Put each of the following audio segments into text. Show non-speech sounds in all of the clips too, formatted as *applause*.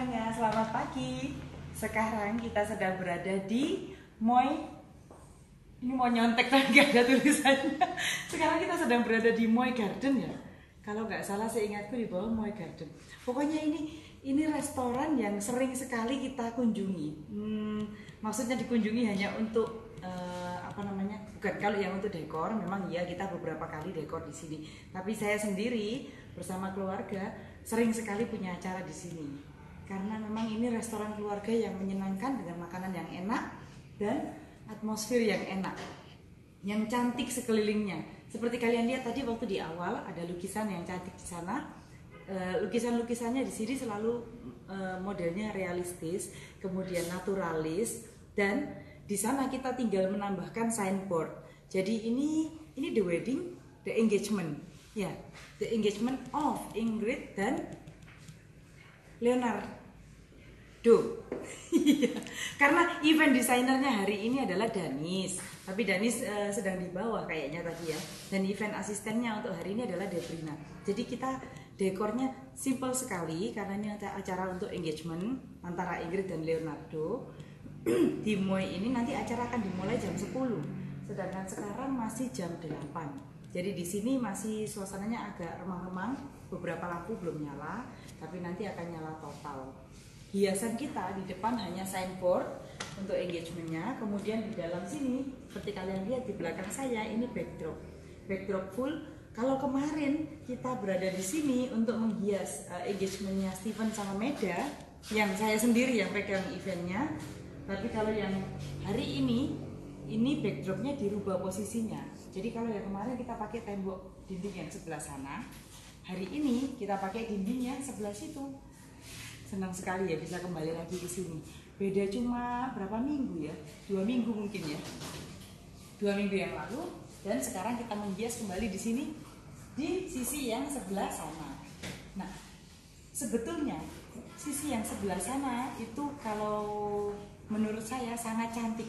semuanya, selamat pagi. Sekarang kita sedang berada di Moy. Ini mau nyontek tapi nggak ada tulisannya. Sekarang kita sedang berada di Moy Garden ya. Kalau nggak salah seingatku di bawah Moy Garden. Pokoknya ini ini restoran yang sering sekali kita kunjungi. Hmm, maksudnya dikunjungi hanya untuk eh, apa namanya? Bukan kalau yang untuk dekor, memang iya kita beberapa kali dekor di sini. Tapi saya sendiri bersama keluarga sering sekali punya acara di sini. Karena memang ini restoran keluarga yang menyenangkan dengan makanan yang enak dan atmosfer yang enak. Yang cantik sekelilingnya. Seperti kalian lihat tadi waktu di awal ada lukisan yang cantik di sana. Eh, lukisan-lukisannya di sini selalu eh, modelnya realistis, kemudian naturalis dan di sana kita tinggal menambahkan signboard. Jadi ini ini the wedding, the engagement. Ya, the engagement of Ingrid dan Leonardo. *laughs* Iya. Karena event desainernya hari ini adalah Danis. Tapi Danis eh, sedang di bawah kayaknya tadi ya. Dan event asistennya untuk hari ini adalah Debrina. Jadi kita dekornya simple sekali karena ini acara untuk engagement antara Ingrid dan Leonardo. *clears throat* di Moy ini nanti acara akan dimulai jam 10. Sedangkan sekarang masih jam 8. Jadi di sini masih suasananya agak remang-remang, beberapa lampu belum nyala, tapi nanti akan nyala total. Hiasan kita di depan hanya signboard untuk engagementnya, kemudian di dalam sini, seperti kalian lihat di belakang saya ini backdrop, backdrop full. Kalau kemarin kita berada di sini untuk menghias uh, engagementnya Steven sama Meda, yang saya sendiri yang pegang eventnya, tapi kalau yang hari ini ini backdropnya dirubah posisinya. Jadi kalau yang kemarin kita pakai tembok dinding yang sebelah sana, hari ini kita pakai dinding yang sebelah situ. Senang sekali ya bisa kembali lagi ke sini. Beda cuma berapa minggu ya? Dua minggu mungkin ya. Dua minggu yang lalu dan sekarang kita menghias kembali di sini di sisi yang sebelah sana. Nah, sebetulnya sisi yang sebelah sana itu kalau menurut saya sangat cantik.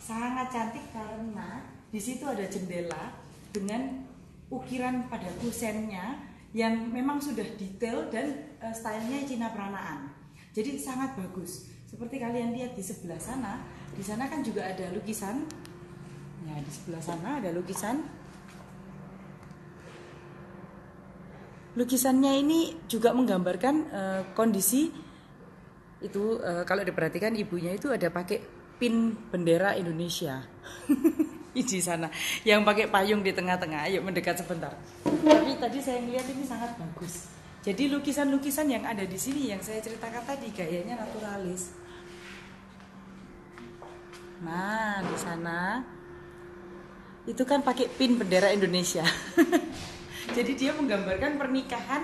Sangat cantik karena di situ ada jendela dengan ukiran pada kusennya yang memang sudah detail dan uh, stylenya Cina peranaan. Jadi sangat bagus. Seperti kalian lihat di sebelah sana, di sana kan juga ada lukisan. Ya, di sebelah sana ada lukisan. Lukisannya ini juga menggambarkan uh, kondisi itu uh, kalau diperhatikan ibunya itu ada pakai pin bendera Indonesia. *laughs* di sana yang pakai payung di tengah-tengah ayo mendekat sebentar tapi tadi saya melihat ini sangat bagus jadi lukisan-lukisan yang ada di sini yang saya ceritakan tadi gayanya naturalis. Nah di sana itu kan pakai pin bendera Indonesia. *laughs* Jadi dia menggambarkan pernikahan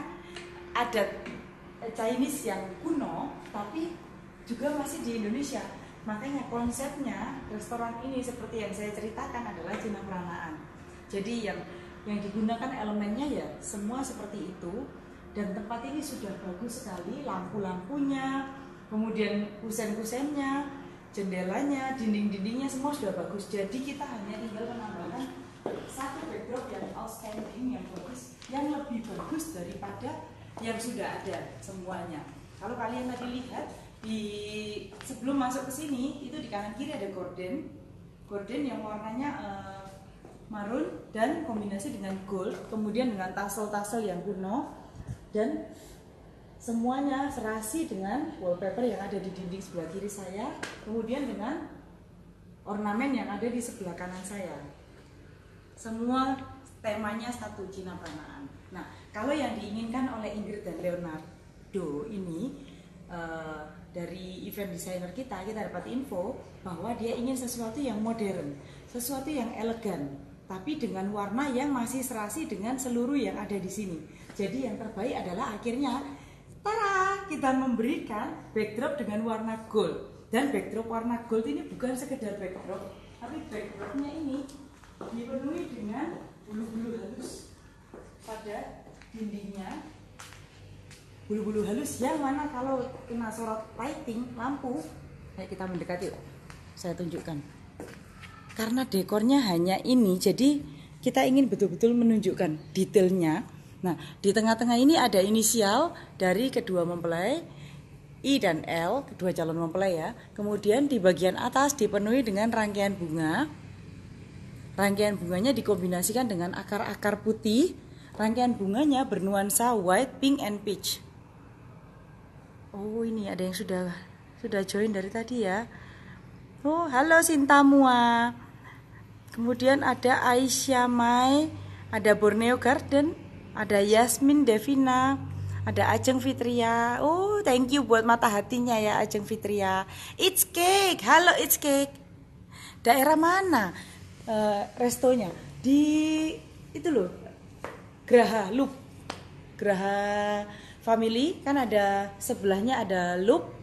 adat Chinese yang kuno tapi juga masih di Indonesia. Makanya konsepnya restoran ini seperti yang saya ceritakan adalah Cina peranaan. Jadi yang yang digunakan elemennya ya semua seperti itu dan tempat ini sudah bagus sekali lampu-lampunya, kemudian kusen-kusennya, jendelanya, dinding-dindingnya semua sudah bagus. Jadi kita hanya tinggal menambahkan satu backdrop yang outstanding yang bagus, yang lebih bagus daripada yang sudah ada semuanya. Kalau kalian tadi lihat di sebelum masuk ke sini itu di kanan kiri ada gorden gorden yang warnanya uh, marun dan kombinasi dengan gold kemudian dengan tassel-tassel yang kuno dan semuanya serasi dengan wallpaper yang ada di dinding sebelah kiri saya kemudian dengan ornamen yang ada di sebelah kanan saya. Semua temanya satu Cina Pranaan. Nah kalau yang diinginkan oleh Ingrid dan Leonardo ini uh, dari event designer kita kita dapat info bahwa dia ingin sesuatu yang modern, sesuatu yang elegan, tapi dengan warna yang masih serasi dengan seluruh yang ada di sini. Jadi yang terbaik adalah akhirnya tara kita memberikan backdrop dengan warna gold. Dan backdrop warna gold ini bukan sekedar backdrop, tapi backdropnya ini dipenuhi dengan bulu-bulu halus pada dindingnya. Bulu-bulu halus yang mana kalau kena sorot lighting lampu. Kayak kita mendekat yuk. Saya tunjukkan karena dekornya hanya ini jadi kita ingin betul-betul menunjukkan detailnya nah di tengah-tengah ini ada inisial dari kedua mempelai I dan L, kedua calon mempelai ya. Kemudian di bagian atas dipenuhi dengan rangkaian bunga. Rangkaian bunganya dikombinasikan dengan akar-akar putih. Rangkaian bunganya bernuansa white, pink, and peach. Oh ini ada yang sudah sudah join dari tadi ya. Oh halo Sintamua. Kemudian ada Aisyah Mai, ada Borneo Garden, ada Yasmin Devina, ada Ajeng Fitria. Oh, thank you buat mata hatinya ya Ajeng Fitria. It's cake. Halo It's cake. Daerah mana? Uh, restonya di itu loh. Graha Loop. Graha Family kan ada sebelahnya ada Loop.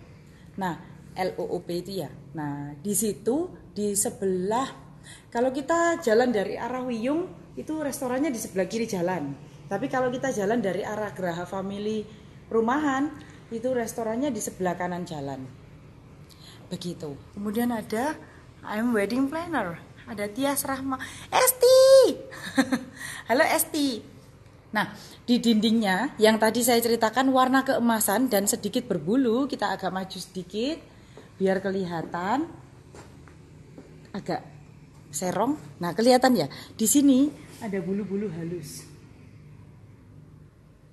Nah, L O O P itu ya. Nah, di situ di sebelah kalau kita jalan dari arah Wiyung itu restorannya di sebelah kiri jalan tapi kalau kita jalan dari arah Geraha Family Rumahan, itu restorannya di sebelah kanan jalan. Begitu. Kemudian ada I'm wedding planner. Ada Tias Rahma. Esti. *laughs* Halo Esti. Nah, di dindingnya yang tadi saya ceritakan warna keemasan dan sedikit berbulu, kita agak maju sedikit biar kelihatan agak serong. Nah, kelihatan ya. Di sini ada bulu-bulu halus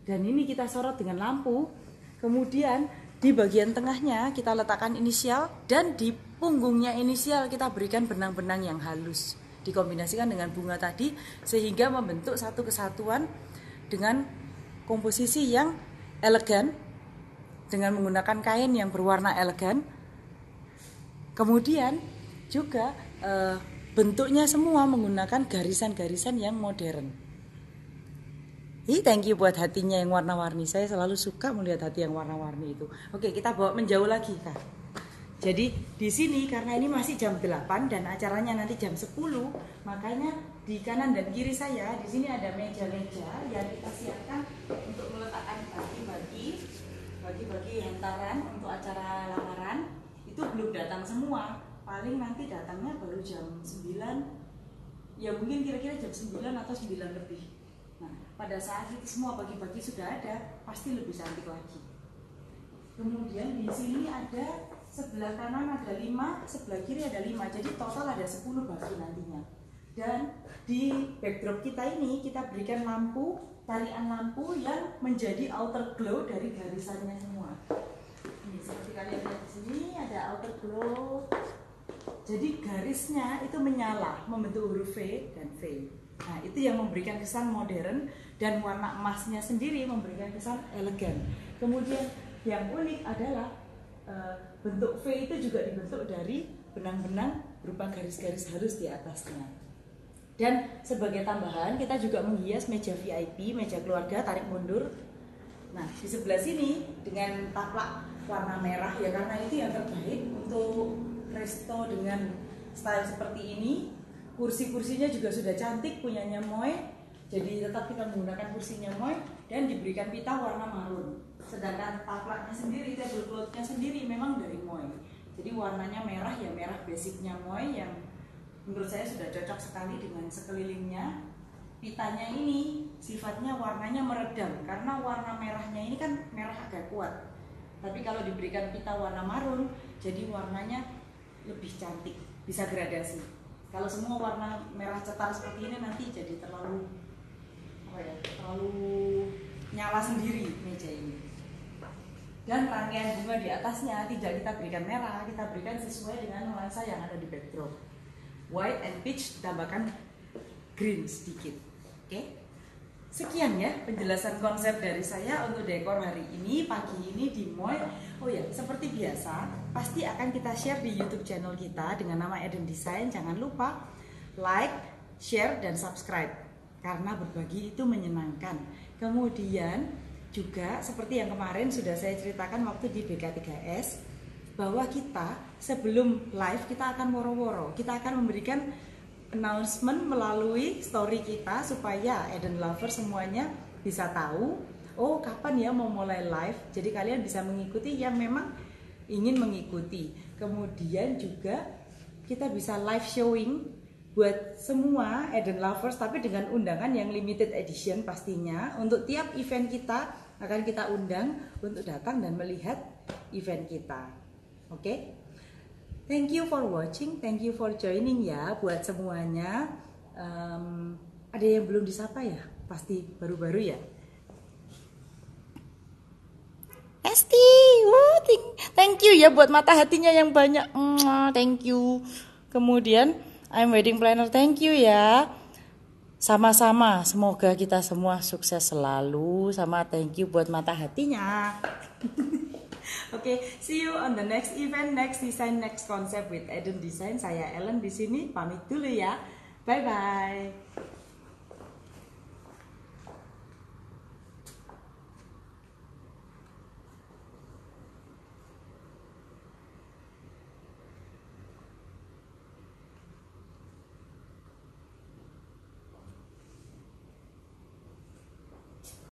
dan ini kita sorot dengan lampu kemudian di bagian tengahnya kita letakkan inisial dan di punggungnya inisial kita berikan benang-benang yang halus dikombinasikan dengan bunga tadi sehingga membentuk satu kesatuan dengan komposisi yang elegan dengan menggunakan kain yang berwarna elegan kemudian juga e, bentuknya semua menggunakan garisan-garisan yang modern Hi, thank you buat hatinya yang warna-warni. Saya selalu suka melihat hati yang warna-warni itu. Oke, kita bawa menjauh lagi, Kak. Jadi di sini karena ini masih jam 8 dan acaranya nanti jam 10, makanya di kanan dan kiri saya di sini ada meja-meja yang kita siapkan untuk meletakkan bagi-bagi bagi-bagi hantaran untuk acara lamaran. Itu belum datang semua. Paling nanti datangnya baru jam 9 ya mungkin kira-kira jam 9 atau 9 lebih pada saat itu semua pagi-pagi sudah ada, pasti lebih cantik lagi. Kemudian di sini ada sebelah kanan ada lima, sebelah kiri ada lima, jadi total ada 10 baju nantinya. Dan di backdrop kita ini kita berikan lampu, tarian lampu yang menjadi outer glow dari garisannya semua. Ini seperti kalian lihat di sini ada outer glow. Jadi garisnya itu menyala, membentuk huruf V dan V. Nah, itu yang memberikan kesan modern dan warna emasnya sendiri memberikan kesan elegan. Kemudian yang unik adalah e, bentuk V itu juga dibentuk dari benang-benang berupa garis-garis halus di atasnya. Dan sebagai tambahan kita juga menghias meja VIP, meja keluarga tarik mundur. Nah, di sebelah sini dengan taplak warna merah ya karena itu yang terbaik untuk resto dengan style seperti ini. Kursi-kursinya juga sudah cantik punyanya Moy jadi tetap kita menggunakan kursinya Moy dan diberikan pita warna marun. Sedangkan taplaknya sendiri tableclothnya sendiri memang dari Moy jadi warnanya merah ya merah basicnya Moy yang menurut saya sudah cocok sekali dengan sekelilingnya. Pitanya ini sifatnya warnanya meredam karena warna merahnya ini kan merah agak kuat. Tapi kalau diberikan pita warna marun jadi warnanya lebih cantik bisa gradasi. Kalau semua warna merah cetar seperti ini nanti jadi terlalu apa ya terlalu nyala sendiri meja ini. Dan rangkaian bunga di atasnya tidak kita berikan merah kita berikan sesuai dengan nuansa yang ada di backdrop. White and peach ditambahkan green sedikit oke? okay? Sekian ya penjelasan konsep dari saya untuk dekor hari ini pagi ini di Moy. Oh ya, seperti biasa, pasti akan kita share di YouTube channel kita dengan nama Eden Design. Jangan lupa like, share dan subscribe karena berbagi itu menyenangkan. Kemudian juga seperti yang kemarin sudah saya ceritakan waktu di BK3S bahwa kita sebelum live kita akan woro-woro, kita akan memberikan announcement melalui story kita supaya Eden Lover semuanya bisa tahu oh kapan ya mau mulai live jadi kalian bisa mengikuti yang memang ingin mengikuti kemudian juga kita bisa live showing buat semua Eden Lovers tapi dengan undangan yang limited edition pastinya untuk tiap event kita akan kita undang untuk datang dan melihat event kita. Oke? Okay? Thank you for watching, thank you for joining ya buat semuanya. Um, ada yang belum disapa ya? Pasti baru-baru ya. Esti, oh, thank, thank you ya buat mata hatinya yang banyak. Thank you. Kemudian I'm wedding planner, thank you ya. Sama-sama, semoga kita semua sukses selalu. Sama thank you buat mata hatinya. *laughs* Oke, okay, see you on the next event, next design, next concept with Eden Design. Saya Ellen di sini, pamit dulu ya. Bye bye.